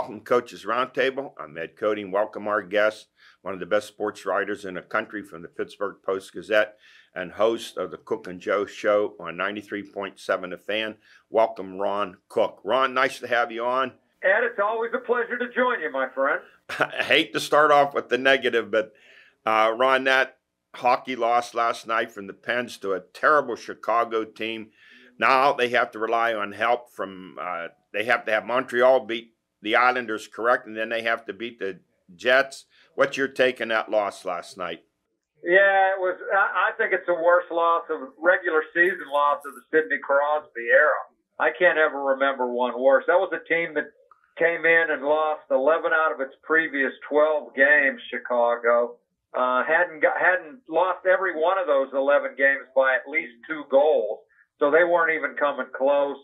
Welcome, Coaches Roundtable. I'm Ed Codi. Welcome our guest, one of the best sports writers in the country from the Pittsburgh Post Gazette and host of the Cook and Joe Show on 93.7 The Fan. Welcome, Ron Cook. Ron, nice to have you on. Ed, it's always a pleasure to join you, my friend. I hate to start off with the negative, but uh, Ron, that hockey loss last night from the Pens to a terrible Chicago team. Now they have to rely on help from, uh, they have to have Montreal beat the Islanders, correct? And then they have to beat the Jets. What's your take on that loss last night? Yeah, it was. I think it's the worst loss of regular season loss of the Sidney Crosby era. I can't ever remember one worse. That was a team that came in and lost 11 out of its previous 12 games. Chicago uh, hadn't got, hadn't lost every one of those 11 games by at least two goals, so they weren't even coming close.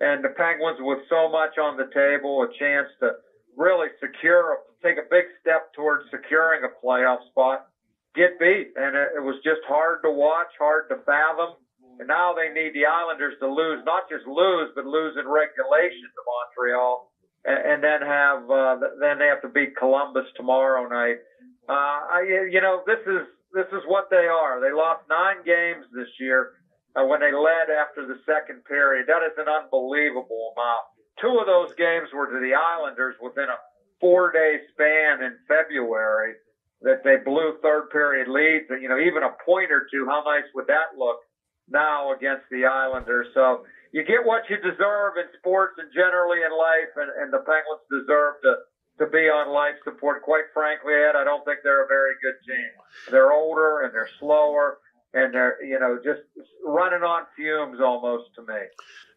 And the Penguins, with so much on the table, a chance to really secure, take a big step towards securing a playoff spot, get beat, and it, it was just hard to watch, hard to fathom. And now they need the Islanders to lose, not just lose, but lose in regulation to Montreal, and, then have uh, then they have to beat Columbus tomorrow night. Uh, I, you know, this is this is what they are. They lost nine games this year uh, when they led after the second period. That is an unbelievable amount. Two of those games were to the Islanders within a four-day span in February that they blew third period leads. You know, even a point or two. How nice would that look now against the Islanders? So you get what you deserve in sports and generally in life, and, and the Penguins deserve to to be on life support. Quite frankly, Ed, I don't think they're a very good team. They're older and they're slower and they're you know just running on fumes almost to me.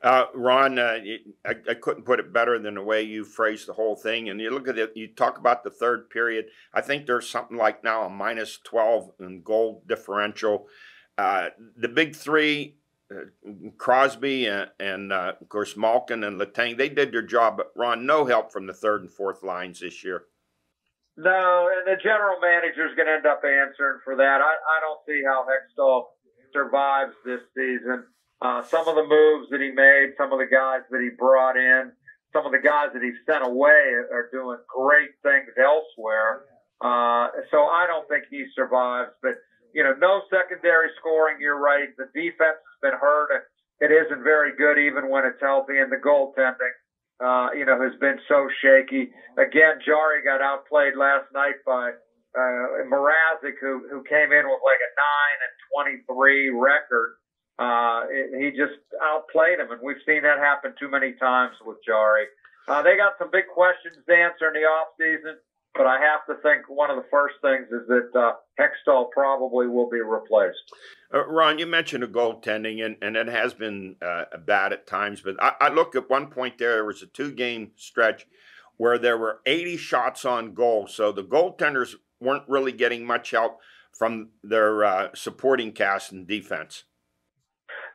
Uh, Ron, uh, I, I, couldn't put it better than the way you phrased the whole thing. And you look at it, you talk about the third period. I think there's something like now a minus twelve in goal differential. Uh, the big three, uh, Crosby and, and uh, of course Malkin and Letang, they did their job. But Ron, no help from the third and fourth lines this year. No, and the general manager is going to end up answering for that. I, I don't see how Hextall survives this season. Uh, some of the moves that he made, some of the guys that he brought in, some of the guys that he sent away are doing great things elsewhere. Uh, so I don't think he survives. But you know, no secondary scoring. You're right. The defense has been hurt. It isn't very good even when it's healthy, and the goaltending uh, you know, has been so shaky. Again, Jarry got outplayed last night by uh, Mrazek, who who came in with like a nine and 23 record. Uh, it, he just outplayed him, and we've seen that happen too many times with Jarry. Uh, they got some big questions to answer in the off season. But I have to think one of the first things is that uh, Hextall probably will be replaced. Uh, Ron, you mentioned a goaltending, and, and it has been uh, bad at times. But I, I look at one point there, there was a two game stretch where there were 80 shots on goal. So the goaltenders weren't really getting much help from their uh, supporting cast and defense.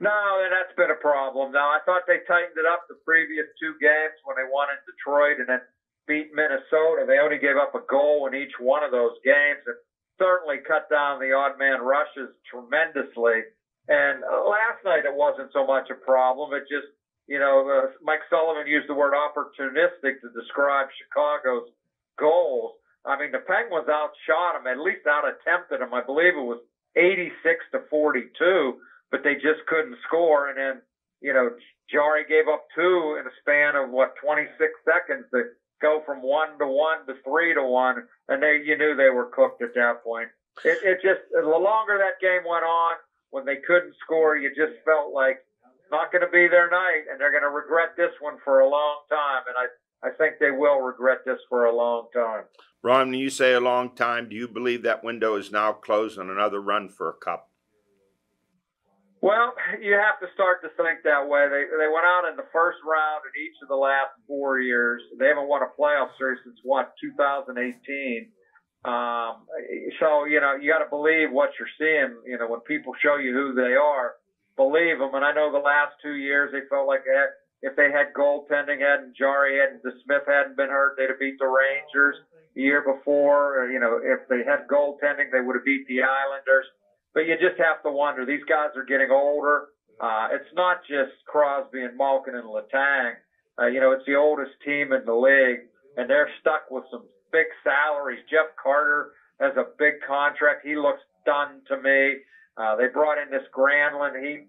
No, and that's been a problem. Now, I thought they tightened it up the previous two games when they won in Detroit and then beat Minnesota. They only gave up a goal in each one of those games and certainly cut down the odd man rushes tremendously. And uh, last night it wasn't so much a problem. It just, you know, uh, Mike Sullivan used the word opportunistic to describe Chicago's goals. I mean, the Penguins outshot them, at least out attempted them. I believe it was 86 to 42, but they just couldn't score. And then, you know, Jarry gave up two in a span of what 26 seconds that go from one to one to three to one, and they you knew they were cooked at that point. It, it just the longer that game went on, when they couldn't score, you just felt like not going to be their night, and they're going to regret this one for a long time. And I I think they will regret this for a long time. Ron, you say a long time, do you believe that window is now closed on another run for a cup? Well, you have to start to think that way. They they went out in the first round in each of the last four years. They haven't won a playoff series since what 2018. Um, so you know you got to believe what you're seeing. You know when people show you who they are, believe them. And I know the last two years they felt like they had, if they had goaltending, hadn't Jarry, hadn't DeSmith hadn't been hurt, they'd have beat the Rangers the year before. Or, you know if they had goaltending, they would have beat the Islanders but you just have to wonder. These guys are getting older. Uh, it's not just Crosby and Malkin and Letang. Uh, you know, it's the oldest team in the league, and they're stuck with some big salaries. Jeff Carter has a big contract. He looks done to me. Uh, they brought in this Granlund. He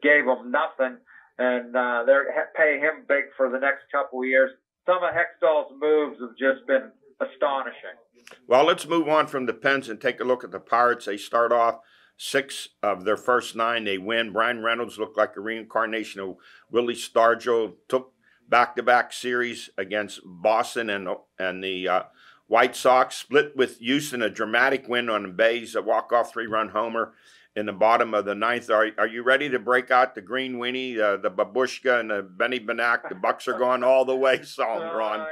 gave them nothing, and uh, they're pay him big for the next couple of years. Some of Hextall's moves have just been astonishing. Well, let's move on from the Pens and take a look at the Pirates. They start off six of their first nine. They win. Bryan Reynolds looked like a reincarnation of Willie Stargell. Took back-to-back series against Boston and and the uh, White Sox. Split with Houston, a dramatic win on the Bays, a walk-off three-run homer in the bottom of the ninth. Are, are you ready to break out the Green Weenie, uh, the Babushka, and the Benny Benack? The Bucs are going all the way, song, Uh, Ron. and,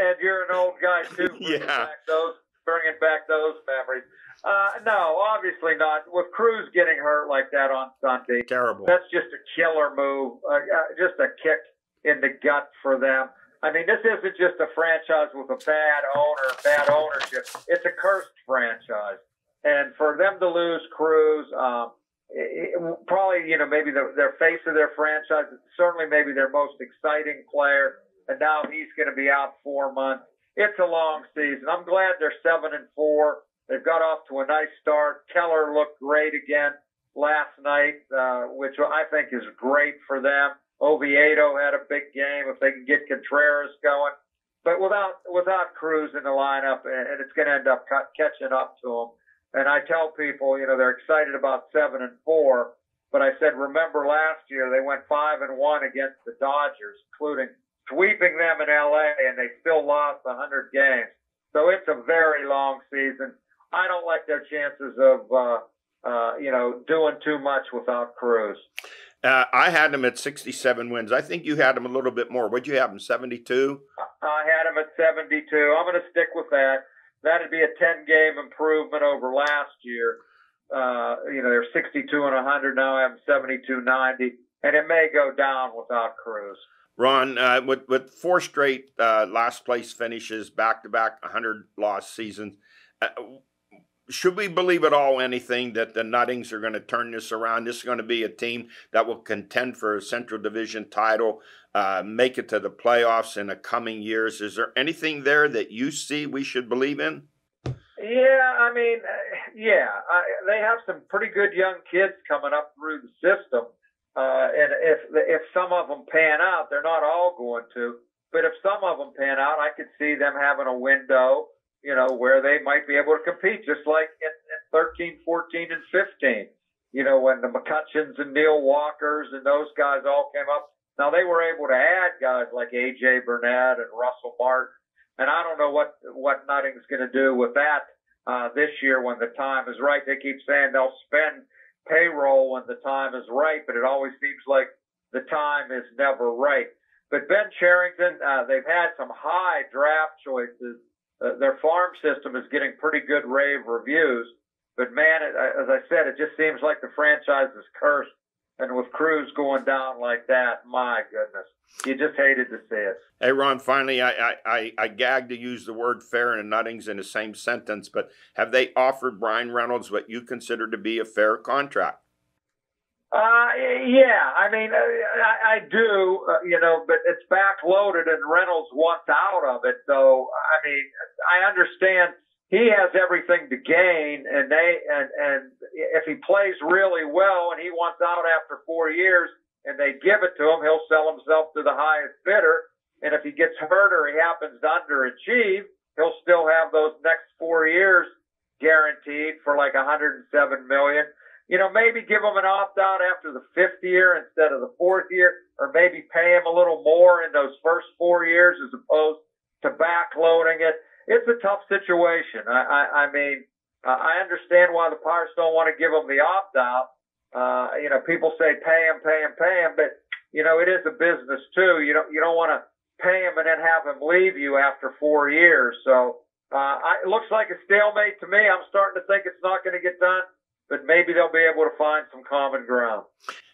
and you're an old guy too. Yeah. those, bringing back those memories. Uh, no, obviously not. With Cruz getting hurt like that on Sunday, Terrible. that's just a killer move. Uh, uh, just a kick in the gut for them. I mean, this isn't just a franchise with a bad owner, bad ownership. It's a cursed franchise, and for them to lose Cruz, um, it, it- probably you know maybe the, their face of their franchise, certainly maybe their most exciting player, and now he's going to be out four months. It's a long season. I'm glad they're seven and four. They've got off to a nice start. Keller looked great again last night, uh, which I think is great for them. Oviedo had a big game if they can get Contreras going, but without without Cruz in the lineup, and it's going to end up catching up to them. And I tell people, you know, they're excited about seven and four, but I said, remember last year they went five and one against the Dodgers, including sweeping them in LA, and they still lost a hundred games. So it's a very long season. I don't like their chances of, uh, uh, you know, doing too much without Cruz. Uh, I had them at 67 wins. I think you had them a little bit more. What'd you have them, 72? I had them at 72. I'm going to stick with that. That'd be a 10 game improvement over last year. Uh, you know, they're 62 and 100 now. I have them 72 90, and it may go down without Cruz. Ron, uh, with, with four straight uh, last place finishes, back to back 100 loss seasons, uh, should we believe at all anything that the Nuttings are going to turn this around? This is going to be a team that will contend for a Central Division title, uh, make it to the playoffs in the coming years. Is there anything there that you see we should believe in? Yeah, I mean, uh, yeah, I, they have some pretty good young kids coming up through the system, uh, and if if some of them pan out, they're not all going to, but if some of them pan out, I could see them having a window, you know, where they might be able to compete, just like in, in 13, 14, and 15. You know, when the McCutcheons and Neil Walkers and those guys all came up. Now they were able to add guys like AJ Burnett and Russell Martin, and I don't know what what Nutting's going to do with that uh, this year when the time is right. They keep saying they'll spend payroll when the time is right, but it always seems like the time is never right. But Ben Cherington, uh, they've had some high draft choices. Uh, their farm system is getting pretty good rave reviews. But man, it, uh, as I said, it just seems like the franchise is cursed. And with Cruz going down like that, my goodness, you just hated to see it. Hey, Ron, finally, I, I, I, I gagged to use the word fair and Nuttings in the same sentence, but have they offered Bryan Reynolds what you consider to be a fair contract? Uh, yeah, I mean, uh, I, I do, uh, you know, but it's backloaded and Reynolds wants out of it. So, I mean, I understand he has everything to gain and they, and, and if he plays really well and he wants out after four years and they give it to him, he'll sell himself to the highest bidder. And if he gets hurt or he happens to underachieve, he'll still have those next four years guaranteed for like 107 million you know, maybe give him an opt out after the fifth year instead of the fourth year, or maybe pay him a little more in those first four years as opposed to backloading it. It's a tough situation. I, I, I mean, I understand why the Pirates don't want to give him the opt out. Uh, you know, people say pay him, pay him, pay him, but you know, it is a business too. You don't, you don't want to pay him and then have him leave you after four years. So, uh, I, it looks like a stalemate to me. I'm starting to think it's not going to get done but maybe they'll be able to find some common ground.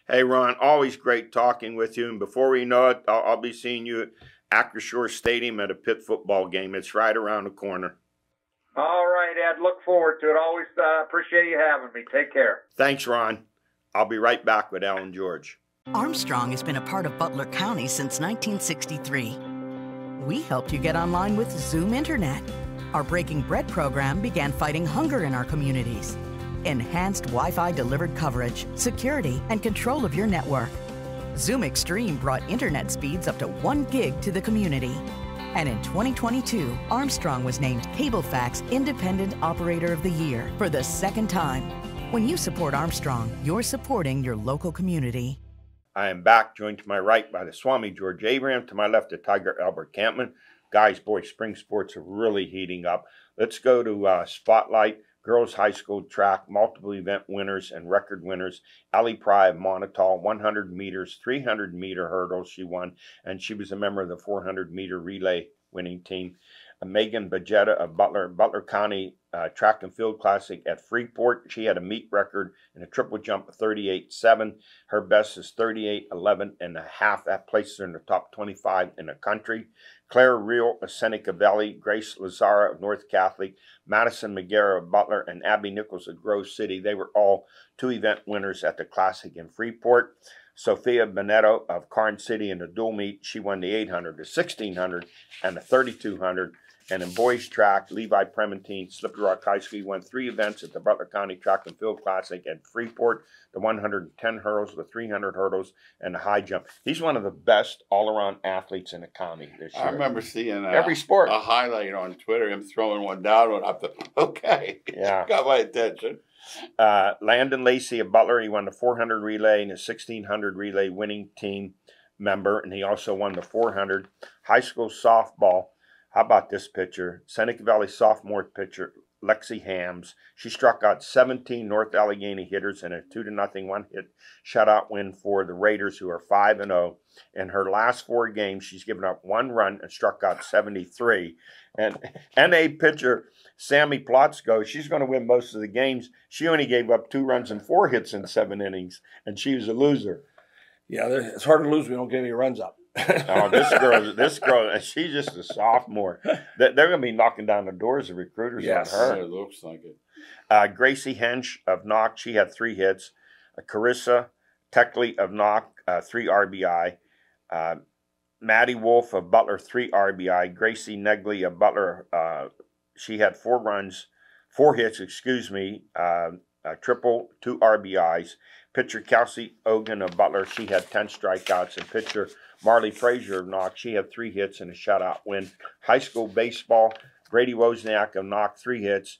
Hey, Ron, always great talking with you. And before we know it, I'll, I'll be seeing you at Acrisure Stadium at a Pitt football game. It's right around the corner. All right, Ed. Look forward to it. Always uh, appreciate you having me. Take care. Thanks, Ron. I'll be right back with Alan George. Armstrong has been a part of Butler County since 1963. we helped you get online with Zoom Internet. Our Breaking Bread program began fighting hunger in our communities. Enhanced Wi Fi delivered coverage, security, and control of your network. Zoom Extreme brought internet speeds up to 1 gig to the community. And in 2022, Armstrong was named Cablefax Independent Operator of the Year for the second time. When you support Armstrong, you're supporting your local community. I am back, joined to my right by the Swami George Abraham, to my left the Tiger Albert Campman. Guys, boy, spring sports are really heating up. Let's go to uh, Spotlight girls high school track, multiple event winners and record winners. Ali Pry of Moniteau, 100 meters, 300 meter hurdles she won, and she was a member of the 400 meter relay winning team. Megan Bajetta of Butler, Butler County uh, Track and Field Classic at Freeport. She had a meet record in a triple jump of 38.7. Her best is 38.11 and a half. That places her in the top 25 in the country. Claire Real of Seneca Valley, Grace Lazara of North Catholic, Madison McGarrett of Butler, and Abby Nichols of Grove City. They were all two event winners at the Classic in Freeport. Sophia Benetto of Karn City in the dual meet, she won the 800, the 1600, and the 3200. And in boys track, Levi Prementine, Slippery Rock High School, won three events at the Butler County Track and Field Classic at Freeport, the 110 hurdles, the 300 hurdles, and the high jump. He's one of the best all-around athletes in the county this year. I remember seeing a, Every sport. a highlight on Twitter, him throwing one down, and I thought, okay, Yeah. got my attention. Uh, Landon Lacey of Butler, he won the 400 relay and the 1600 relay winning team member, and he also won the 400 high school softball. How about this pitcher? Seneca Valley sophomore pitcher Lexi Hams. She struck out 17 North Allegheny hitters in a two to nothing one hit shutout win for the Raiders, who are five and zero. In her last four games, she's given up one run and struck out 73. And NA pitcher Sammy Plotsko, she's going to win most of the games. She only gave up two runs and four hits in seven innings, and she was a loser. Yeah, it's hard to lose when you don't get any runs up. Oh, this girl, this girl, she's just a sophomore. They- They're going to be knocking down the doors of recruiters Yes. on Yeah, her. it looks like it. Uh, Gracie Hench of Knoch, she had three hits. Uh, Carissa Techley of Knoch, uh, three RBI. Uh, Maddie Wolf of Butler, three RBI. Gracie Negley of Butler, uh, she had four runs, four hits, excuse me, uh, a triple, two RBIs. Pitcher Kelsey Ogan of Butler, she had 10 strikeouts. And pitcher Marley Frazier of Knoch, she had three hits and a shutout win. High school baseball, Grady Wozniak of Knoch, three hits.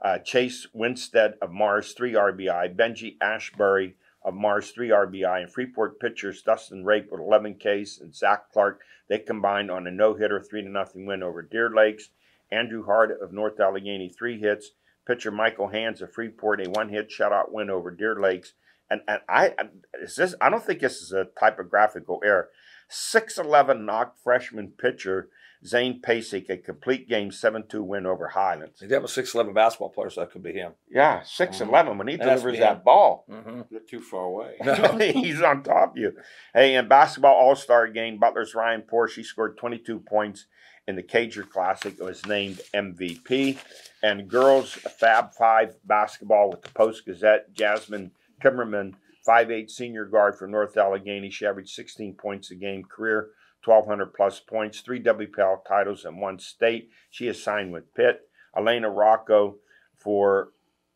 Uh, Chase Winstead of Mars, three RBI. Benji Ashbury of Mars, three RBI. And Freeport pitchers Dustin Rape with 11 Ks and Zach Clark, they combined on a no hitter, three to nothing win over Deer Lakes. Andrew Hart of North Allegheny, three hits. Pitcher Michael Hands of Freeport, a one hit shutout win over Deer Lakes. And, and I is this I don't think this is a typographical error. 6'11 knocked freshman pitcher Zane Pasek a complete game 7 2 win over Highlands. They have a six eleven basketball player, so that could be him. Yeah, 6'11 when he That delivers that him. ball. Mm-hmm. You're too far away. He's on top of you. Hey, in basketball All Star game, Butler's Ryan Porsche he scored 22 points in the Cager Classic. It Was named MVP. And girls Fab Five basketball with the Post Gazette. Jasmine Timmerman, 5'8 senior guard from North Allegheny. She averaged 16 points a game. Career 1,200 plus points, three WPIAL titles, and one state. She is signed with Pitt. Elena Rocco for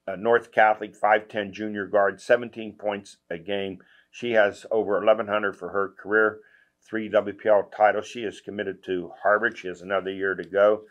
uh, North Catholic, 5'10 junior guard, 17 points a game. She has over 1,100 for her career, three WPIAL titles. She is committed to Harvard. She has another year to go.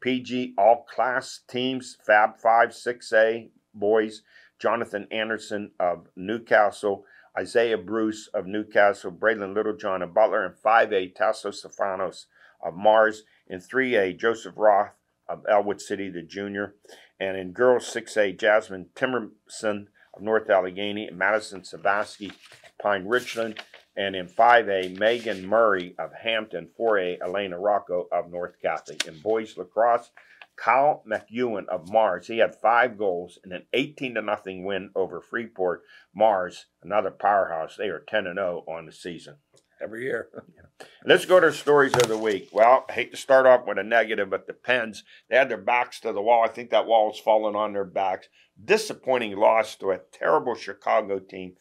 PG all class teams, Fab 5, 6A boys, Jonathan Anderson of New Castle, Isaiah Bruce of New Castle, Braylon Littlejohn of Butler, and 5A Tasso Stefanos of Mars. and 3A, Joseph Roth of Ellwood City, the junior. And in girls 6A, Jasmine Timerson of North Allegheny, and Madison Sabaski, Pine Richland. And in 5A, Megan Murray of Hampton, 4A, Elena Rocco of North Catholic. In boys lacrosse, Kyle McEwen of Mars. He had five goals in an 18 to nothing win over Freeport. Mars, another powerhouse. They are 10 and 0 on the season. Every year. Let's go to stories of the week. Well, I hate to start off with a negative, but the Pens, they had their backs to the wall. I think that wall has fallen on their backs. Disappointing loss to a terrible Chicago team,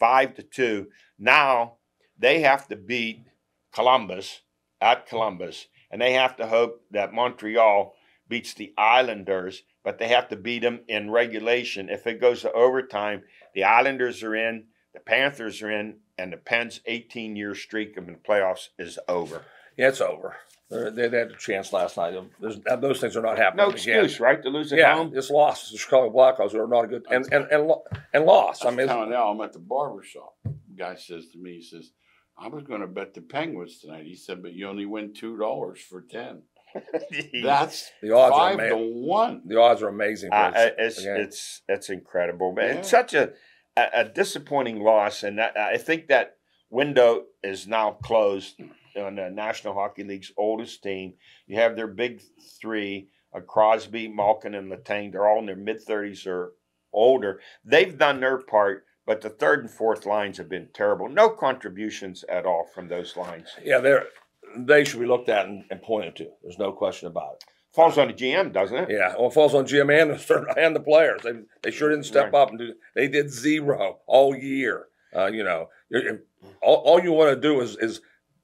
five to two. Now they have to beat Columbus at Columbus and they have to hope that Montreal beats the Islanders, but they have to beat them in regulation. If it goes to overtime, the Islanders are in, the Panthers are in, and the Pens' 18 year streak of the playoffs is over. Yeah, it's over. They're, they they had a chance last night. There's, those things are not happening No again. excuse, right, to lose at Yeah, home? it's lost. The Chicago Blackhawks are not a good and and and, and lost. I I'm mean, telling you, I'm at the barber shop. Guy says to me, he says, I was going to bet the Penguins tonight. He said, but you only win two dollars for ten. That's the odds are five to one. The odds are amazing. Uh, it's game. it's it's incredible, man. Yeah. It's such a, a a disappointing loss, and that, I think that window is now closed on the National Hockey League's oldest team. You have their big three: uh, Crosby, Malkin, and Letang. They're all in their mid thirties or older. They've done their part, but the third and fourth lines have been terrible. No contributions at all from those lines. yeah, they're they should be looked at and, and pointed to. There's no question about it. Falls on the GM, doesn't it? Yeah, well, it falls on GM and the, and the players. They they sure didn't step Right. up and do. They did zero all year. Uh, you know, all, all you want to do is is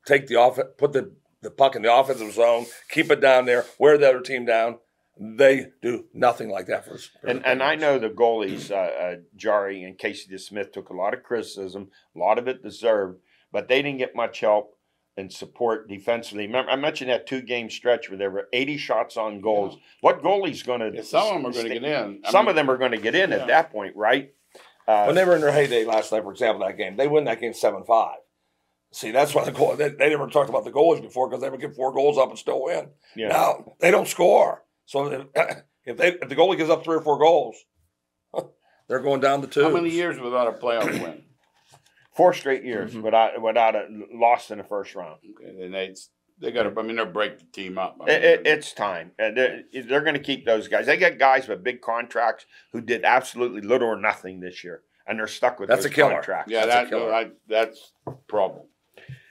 take the off, put the the puck in the offensive zone, keep it down there, wear the other team down. They do nothing like that for us. And and I know the goalies, uh, uh, Jarry and Casey DeSmith, took a lot of criticism, a lot of it deserved, but they didn't get much help and support defensively. Remember, I mentioned that two game stretch where there were 80 shots on goals. What goalie's going to? Yeah, some of them are going to get in. I Some mean, of them are going to get in Yeah. at that point, right? Uh, when they were in their heyday last night, for example, that game, they win that game seven five. See, that's why the goal. They, they never talked about the goalies before because they would get four goals up and still win. yeah. Now they don't score. So if, if they if the goalie gives up three or four goals, they're going down the two. How many years without a playoff win? Four straight years Mhm. without without a loss in the first round. Okay, then they they got to. I mean, they'll break the team up. I mean, It, it, it's time, and they're, they're going to keep those guys. They got guys with big contracts who did absolutely little or nothing this year, and they're stuck with That's a killer. contracts. yeah, That's a killer. I, that's problem.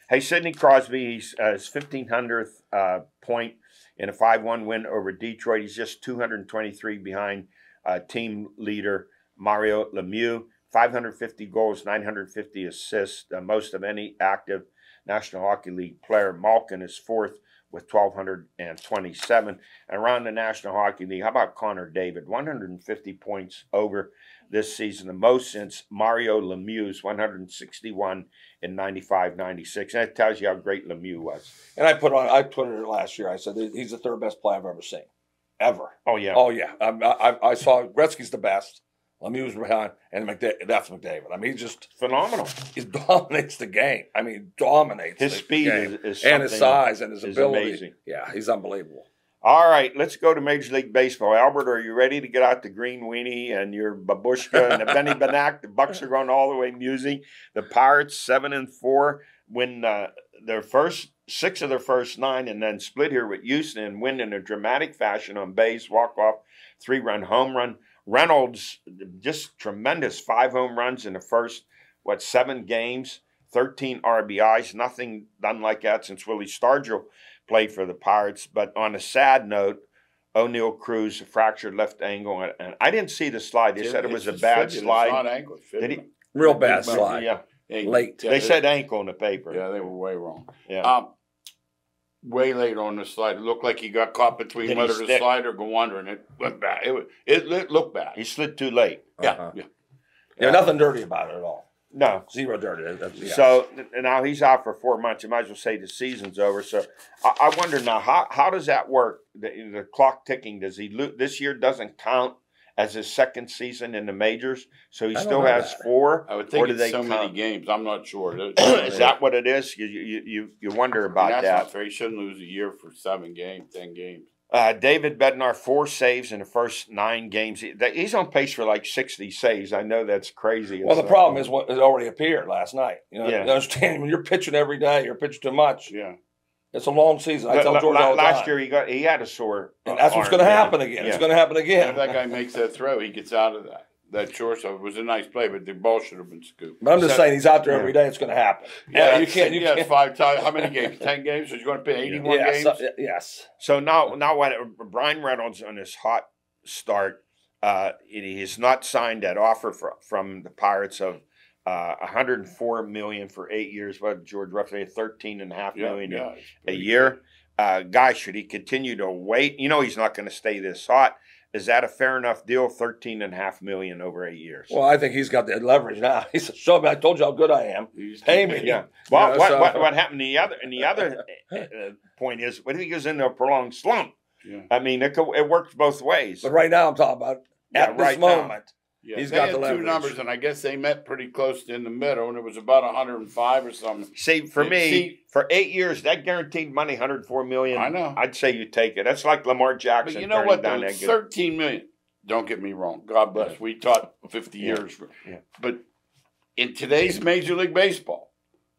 Hey, Sidney Crosby, he's uh, his fifteen hundredth uh, point in a five one win over Detroit. He's just two hundred twenty three behind uh, team leader Mario Lemieux. Five hundred fifty goals, nine hundred fifty assists, uh, most of any active National Hockey League player. Malkin is fourth with twelve hundred and twenty seven. And around the National Hockey League, how about Connor David? One hundred and fifty points over this season, the most since Mario Lemieux's one hundred and sixty one in 95 96. And that tells you how great Lemieux was. and I put on I put it last year. I said he's the third best player I've ever seen, ever. Oh, yeah. Oh yeah, I, I, I saw Gretzky's the best. Lemieux's behind, and McDavid, that's McDavid. I mean, he just Phenomenal. he dominates the game. I mean, dominates His the speed game. is, is and his size and his ability. amazing. Yeah, he's unbelievable. All right, let's go to Major League Baseball. Albert, are you ready to get out the green weenie and your babushka and the Benny Benack? The Bucs are going all the way musing. The Pirates seven and four win uh, their first six of their first nine, and then split here with Houston and win in a dramatic fashion on base walk off three run home run. Reynolds just tremendous five home runs in the first what seven games, thirteen RBIs, nothing done like that since Willie Stargell played for the Pirates. But on a sad note, Oneil Cruz fractured left ankle, and- and I didn't see the slide. They said it was a bad fibula, slide. It's not ankle. it's Did he- Real bad slide. Yeah, Late. yeah, they said ankle in the paper. Yeah, they were way wrong. Yeah. Um, way late on the slide. It looked like he got caught between Did he whether to stick? slide or go under, and it went bad. It, wa- it, it looked bad. He slid too late. yeah, Uh-huh. yeah. Yeah, nothing dirty about it at all. No. Zero dirty. That's- yeah. So and now he's out for four months. You might as well say the season's over. So I, I wonder now how how does that work? The, the clock ticking. Does he lo- this year doesn't count as his second season in the majors? So he still has that. four. I would Or think do it's they so many games. I'm not sure. Is that what it is? You you you, you wonder about that's that. not fair. He shouldn't lose a year for seven games, ten games. Uh, David Bednar, four saves in the first nine games. He- He's on pace for like 60 saves. I know that's crazy. well, the It's, problem is what it already appeared last night. You know, Yeah. you understand when you're pitching every day, you're pitching too much. Yeah. It's a long season. I tell George all the last year he got he had a sore. and that's what's going to happen again. It's going to happen again. If again. that guy makes that throw, he gets out of that. That shortstop was a nice play, but the ball should have been scooped. But I'm just So- saying he's out there yeah. every day. It's going to happen. Yeah, you can't. You yeah, can't. five times. How many games? Ten games. So he's going to play eighty-one yeah, games. so- yes. So now, now what? Bryan Reynolds on his hot start, uh, he has not signed that offer for, from the Pirates of uh, 104 million for eight years. What George roughly 13 and a half yeah, million a- yeah, it's a year. uh, guy, should he continue to wait? You know, he's not going to stay this hot. Is that a fair enough deal? Thirteen and a half million over eight years. Well, I think he's got the leverage now. He said, "Show me. I told you how good I am. He's Pay me." yeah. Well, Yeah, what, so- what what happened? The other and the other uh, point is, what if he goes into a prolonged slump? Yeah. I mean, it co- it works both ways. But right now, I'm talking about Yeah, at this right now. Moment. Yeah, He's they got had the two leverage. numbers, and I guess they met pretty close in the middle, and it was about 105 or something. See, for Yeah, me, see- for eight years, that guaranteed money, hundred four million. I know. I'd say you take it. That's like Lamar Jackson. But you know what? Down Though, that good. 13 million. Don't get me wrong. God bless. We taught 50 Yeah. years. Yeah. But in today's Major League Baseball,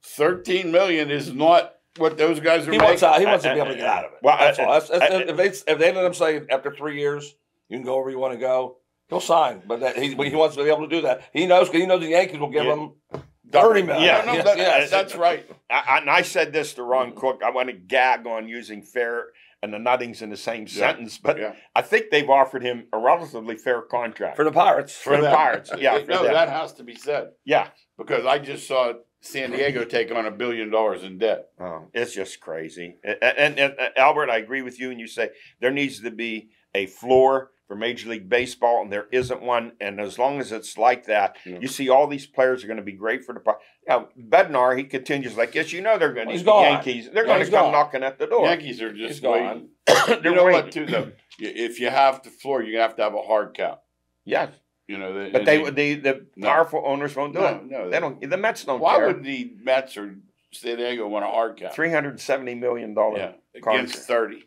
13 million is not what those guys are He making. wants out. He I- wants to I- be able to get out of it. well, that's I- all. That's, that's, I- if they if they let him say after three years you can go wherever you want to go, he'll sign. But that, he he wants to be able to do that. He knows because he knows the Yankees will give Yeah. him thirty million. Yeah, No, no, that- Yes. that's right. I, I- and I said this to Ron Cook. I want to gag on using fair and the Nuttings in the same Yeah. sentence, but Yeah. I think they've offered him a relatively fair contract. for the Pirates. For the. Pirates, yeah, no, them. that has to be said yeah, because I just saw San Diego take on a billion dollars in debt. oh, it's just crazy. And, and, and, uh, Albert, I agree with you. And you say there needs to be a floor for Major League Baseball, and there isn't one. And as long as it's like that, Yeah. you see all these players are going to be great for the. Now Bednar, he continues like, yes, you know they're going to He's the. Yankees. They're Yeah, going to come gone. knocking at the door. Yankees are just gone. you know waiting. what, too, though? If you have the floor, gonna have to have a hard cap. Yes, You know, the, but and they, the- No. powerful owners won't do no, it. no, They don't. The Mets don't Why care. would the Mets or San Diego want a hard cap? Three hundred seventy million dollar. yeah, against contract. thirty.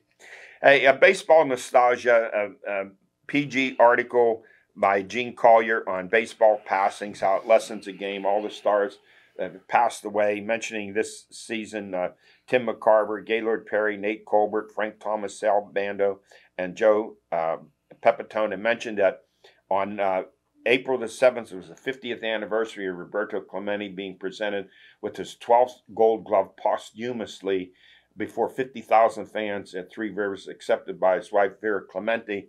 Hey, a baseball nostalgia. A, a PG article by Gene Collier on baseball passings, how it lessens the game. All the stars that have passed away. Mentioning this season, uh, Tim McCarver, Gaylord Perry, Nate Colbert, Frank Thomas, Sal Bando, and Joe uh, Pepitone. And mentioned that on uh, April the 7th, it was the 50th anniversary of Roberto Clemente being presented with his 12th gold glove posthumously before 50,000 fans at Three Rivers, accepted by his wife Vera Clemente.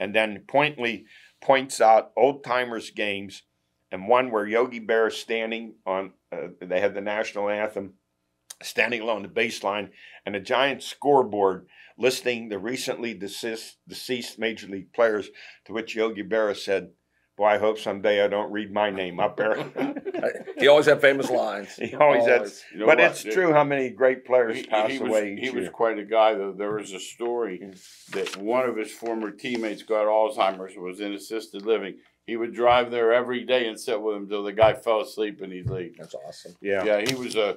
And then pointedly points out old timers games and one where Yogi Berra is standing on, uh, they had the national anthem, standing along the baseline, and a giant scoreboard listing the recently deceased, deceased major league players, to which Yogi Berra said, Boy, I hope someday I don't read my name up there. he always had famous lines. he always had, You know but what? it's true how many great players He, pass he was, away he each was quite a guy, though. There was a story that one of his former teammates got Alzheimer's, was in assisted living. He would drive there every day and sit with him till the guy fell asleep and he'd leave. That's awesome. Yeah. Yeah, he was a,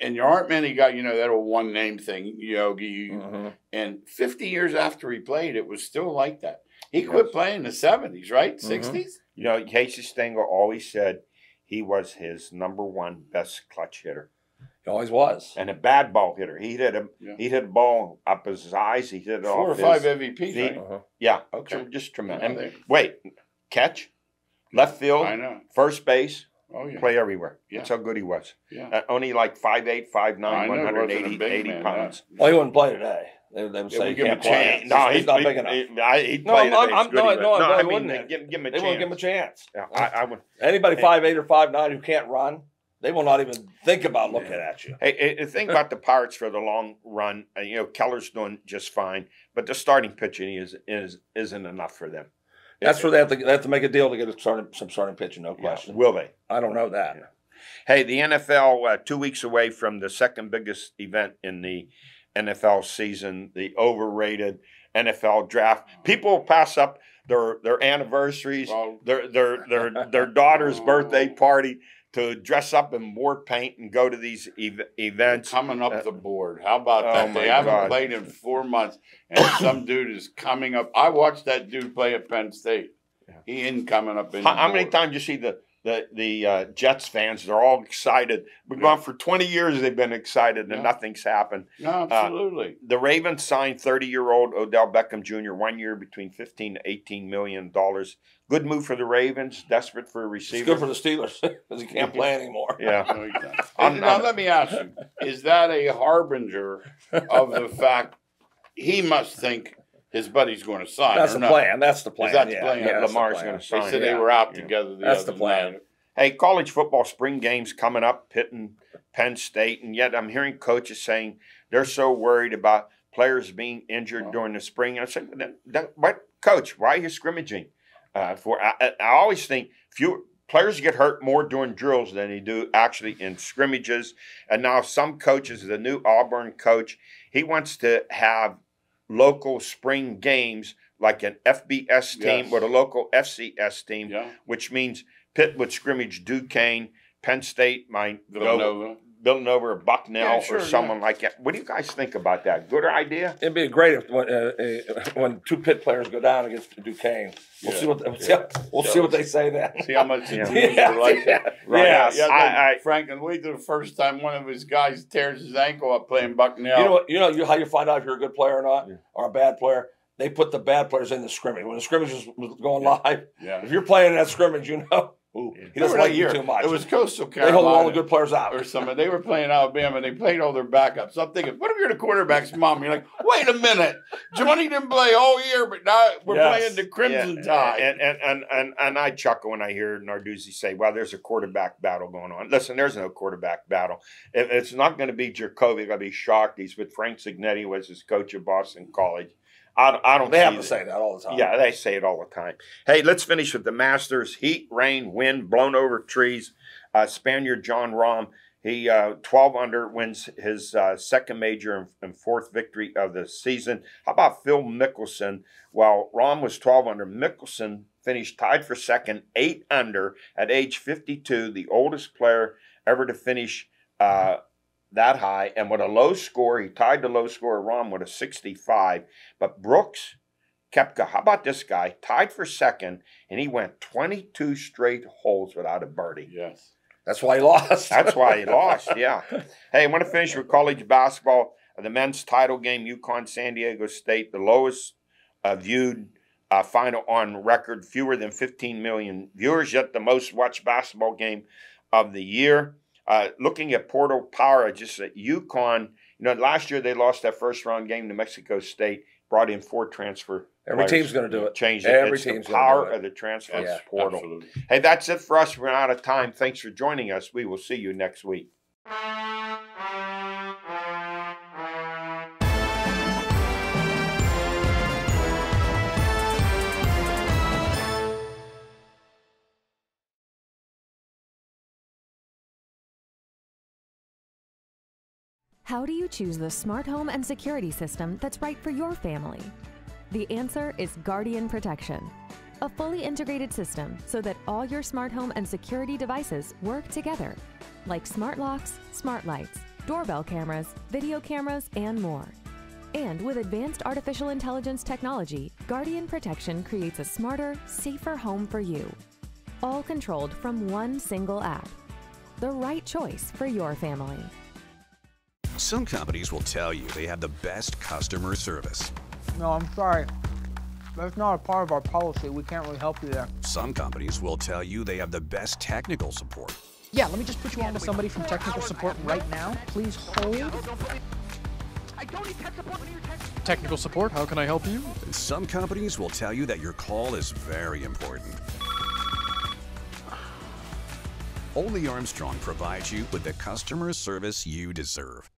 and there aren't many guys, you know, that old one name thing, Yogi. Mhm. And 50 years after he played, it was still like that. He quit Yes. playing in the 70s, right? Mhm. 60s? You know, Casey Stengel always said he was his number one best clutch hitter He always was. and a bad ball hitter. He hit a Yeah. he hit a ball up his eyes. He hit it Four or off five his, MVPs, the- right? Uh-huh. yeah, Okay. tre- just tremendous. Yeah, And wait, catch, left field, I know. first base, Oh, yeah. play everywhere. Yeah. That's how good he was. Yeah. Uh, only like 5'8", 5'9", I know he wasn't a 180 80 man, pounds. no. Well, he wouldn't play today. They, they would Yeah, say we give him can't a play. chance. He's, No, he's not big enough. He, I, he'd No, I'm-. I'm- good no, no, no, I wouldn't. give, give him a they chance. won't give him a chance. Yeah, I, I would. Anybody Hey. five eight or five nine who can't run, they will not even think about looking Yeah. at you. Hey, hey, the thing about the Pirates for the long run, uh, you know, Keller's doing just fine, but the starting pitching is is isn't enough for them. That's where they have to they have to make a deal to get a starting, some starting pitching. No Yeah, question. Will they? I don't know that. Yeah. Hey, the NFL uh, two weeks away from the second biggest event in the NFL season, the overrated NFL draft. People pass up their their anniversaries, Well, their their their their daughter's birthday party to dress up in war paint and go to these ev- events. coming up Uh, the board. How about oh that? They haven't played in four months, and some dude is coming up. I watched that dude play at Penn State. Yeah. He ain't coming up in. How, how many board. times you see the the the uh, Jets fans? They're all excited. We've gone for twenty years. They've been excited, and Yeah. nothing's happened. No, absolutely. The Ravens signed 30 year old Odell Beckham Jr. one year between 15 to 18 million dollars. Good move for the Ravens, desperate for a It's receiver. good for the Steelers because he can't play anymore. yeah. No. I'm- now I'm- let me ask you: Is that a harbinger of the fact he must think his buddy's going to sign? That's the not? plan. That's the plan. that the yeah, plan? yeah, Yeah, that's the Lamar's plan. gonna sign. They said yeah. they were out Yeah. together. The That's other the plan. night. Hey, college football spring games coming up, Pitt and Penn State, and yet I'm hearing coaches saying they're so worried about players being injured during the spring. And I said, "Then- then what, coach? Why are you scrimmaging? Uh, for I, I I always think few players get hurt more during drills than they do actually in scrimmages. And now some coaches, the new Auburn coach, he wants to have local spring games like an FBS team Yes. with a local FCS team, Yeah. which means Pitt would scrimmage Duquesne, Penn State might go Villanova. Villanova or Bucknell Yeah, sure, or someone like that. What do you guys think about that? Good idea? It'd be great if when, uh, uh, when two Pitt players go down against Duquesne. We'll Yeah. see what we'll, see, how- we'll see what they say then. See how much the Yeah. teams Yeah, are like yeah, Right. yeah. Yeah, I- I- Frank, and wait till the first time one of his guys tears his ankle up playing Bucknell. You know, what- you know you, how you find out if you're a good player or not, Yeah. or a bad player. They put the bad players in the scrimmage when the scrimmage was, was going live. yeah. If you're playing in that scrimmage, you know ooh, he doesn't that like you year? too much. It was Coastal Carolina. they Carolina. hold all the good players out. or something. They were playing Alabama and they played all their backups. So I'm thinking, what if you're the quarterback's mom? You're like, wait a minute. Johnny didn't play all year, but now we're Yes. playing the Crimson Yeah, Tide. And, and, and, and, and I chuckle when I hear Narduzzi say, well, there's a quarterback battle going on. Listen, there's no quarterback battle. It, it's not going to be Jacoby. I'll be shocked. He's with Frank Cignetti, was his coach at Boston College. I, don't- I don't They have to that. say that all the time. Yeah, they say it all the time. Hey, let's finish with the Masters. Heat, rain, wind, blown over trees. Uh, Spaniard Jon Rahm, he uh, 12 under wins his uh, second major and, and fourth victory of the season. How about Phil Mickelson? Well, Rahm was 12 under. Mickelson finished tied for second, eight under at age 52, the oldest player ever to finish uh, that high. And with a low score, he tied the low score Rahm with a 65. But Brooks, Koepka, how about this guy? Tied for second, and he went 22 straight holes without a birdie. yes. That's why he lost. That's why he lost, yeah. Hey, I want to finish with college basketball. Uh, The men's title game, UConn San Diego State, the lowest uh, viewed uh, final on record, fewer than 15 million viewers, yet the most watched basketball game of the year. Uh, looking at Portal Power, just at UConn, you know, last year they lost that first round game to Mexico State, brought in four transfer. Every players. team's going to do it. Change it. Every it's team's the power do it. of the transfer Yes, portal. absolutely. Hey, that's it for us. We're out of time. Thanks for joining us. We will see you next week. How do you choose the smart home and security system that's right for your family? The answer is Guardian Protection, a fully integrated system so that all your smart home and security devices work together, like smart locks, smart lights, doorbell cameras, video cameras, and more. And with advanced artificial intelligence technology, Guardian Protection creates a smarter, safer home for you, all controlled from one single app. The right choice for your family. Some companies will tell you they have the best customer service. No, I'm sorry. That's not a part of our policy. We can't really help you there. Some companies will tell you they have the best technical support. Yeah, let me just put you on with somebody from technical support right now. Please hold. Technical support, how can I help you? Some companies will tell you that your call is very important. Only Armstrong provides you with the customer service you deserve.